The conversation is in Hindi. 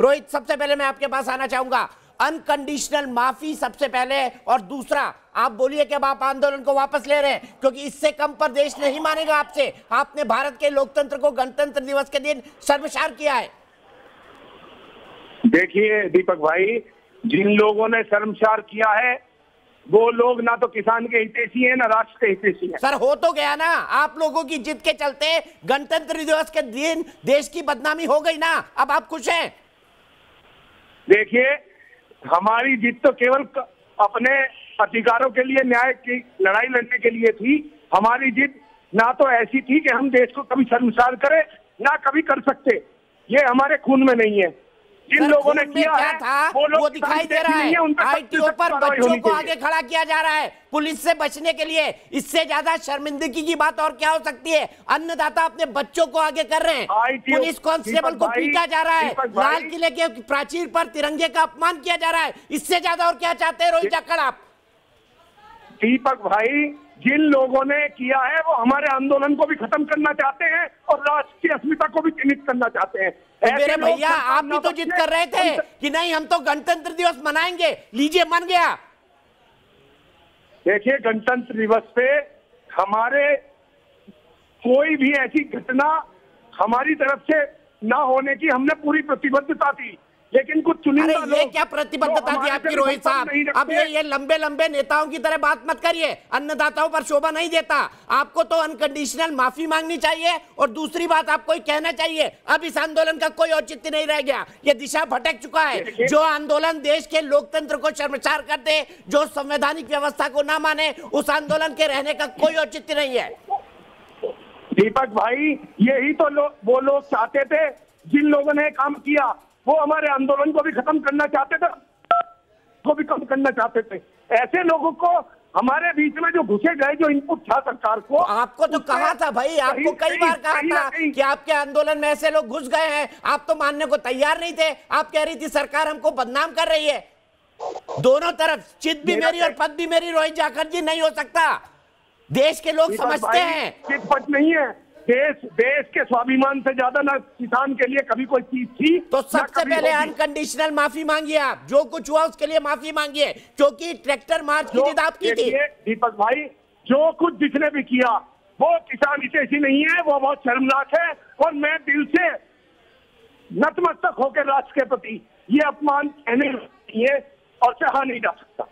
रोहित सबसे पहले मैं आपके पास आना चाहूँगा। अनकंडीशनल माफ़ी सबसे पहले और दूसरा आप बोलिए कि अब आप आंदोलन को वापस ले रहे हैं क्योंकि इससे कम पर देश नहीं मानेगा आपसे। आपने भारत के लोकतंत्र को गणतंत्र दिवस के दिन शर्मसार किया है। देखिए दीपक भाई जिन लोगों ने शर्मसार किया है वो लोग ना तो किसान के हितेशी हैं ना राष्ट्र के हितेशी हैं। सर हो तो गया ना। आप लोगों की जिद के चलते गणतंत्र दिवस के दिन देश की बदनामी हो गई ना। अब आप खुश हैं? देखिए, हमारी जीत तो केवल अपने अधिकारों के लिए, न्याय की, लड़ाई लड़ने के लिए थी। हमारी जीत ना तो ऐसी थी कि हम देश को कभी शर्मसार करें, ना कभी कर सकते। ये हमारे खून में नहीं है। जिन लोगों ने किया क्या था? वो वो दिखाई दे रहा है। आईटीओ पर बच्चों को आगे खड़ा किया जा रहा है। पुलिस से बचने के लिए इससे ज़्यादा शर्मिंदगी की बात और क्या हो सकती है? अन्नदाता अपने बच्चों को आगे कर रहे हैं। पुलिस कांस्टेबल को पीटा जा रहा है। लाल किले के प्राचीर पर तिरंगे का अपमान किया जा रहा है। इससे ज़्यादा और क्या चाहते हैं रोहित जाखड़ आप? दीपक भाई जिन लोगों ने किया है वो हमारे आंदोलन को भी खत्म करना चाहते हैं और राष्ट्र की अस्मिता को भी चिन्हित करना चाहते हैं। तो मेरे भैया आप भी तो जिद कर रहे थे कि नहीं हम तो गणतंत्र दिवस मनाएँगे। लीजिए मन गया। देखिए गणतंत्र दिवस पे हमारे कोई भी ऐसी घटना हमारी तरफ़ से ना होने की हमने पूरी प्रतिबद्धता थी। लेकिन कुछ चुनिंदा ये लोग क्या प्रतिबद्धता थी आपकी रोहित साहब? अब ये ये लंबे लंबे नेताओं की तरह बात मत करिए। अन्नदाताओं पर शोभा नहीं देता। आपको तो अनकंडीशनल माफ़ी मांगनी चाहिए और दूसरी बात आपको कहना चाहिए अब इस आंदोलन का कोई औचित्य नहीं रह गया। ये दिशा भटक चुका है। जो आंदोलन देश के लोकतंत्र को शर्मसार कर दे जो संवैधानिक व्यवस्था को ना माने उस आंदोलन के रहने का कोई औचित्य नहीं है। दीपक भाई यही तो लो, वो लोग चाहते थे जिन लोगों ने काम किया वो हमारे आंदोलन को भी खत्म करना चाहते थे को भी कम करना चाहते थे। ऐसे लोगों को हमारे बीच में जो घुसे गए जो इनपुट था सरकार को तो आपको तो कहा था भाई आपको कई बार कहा था कि आपके आंदोलन में ऐसे लोग घुस गए हैं आप तो मानने को तैयार नहीं थे। आप कह रही थी सरकार हमको बदनाम कर रही है। दोनों तरफ़ चित भी मेरी और पद भी मेरी रोहित जाखड़ जी नहीं हो सकता। देश के लोग समझते हैं। चिटपट नहीं है। देश देश के स्वाभिमान से ज़्यादा ना किसान के लिए कभी कोई चीज़ थी तो सबसे पहले अनकंडीशनल माफ़ी मांगिए आप। जो कुछ हुआ उसके लिए माफ़ी मांगिए। क्योंकि ट्रैक्टर मार्च की जिद आपकी थी। दीपक भाई जो कुछ जिसने भी किया वो किसान हितैषी नहीं है वो बहुत शर्मनाक है और मैं दिल से नतमस्तक होकर राष्ट्र के प्रति ये अपमान कहने और सहा नहीं जा सकता।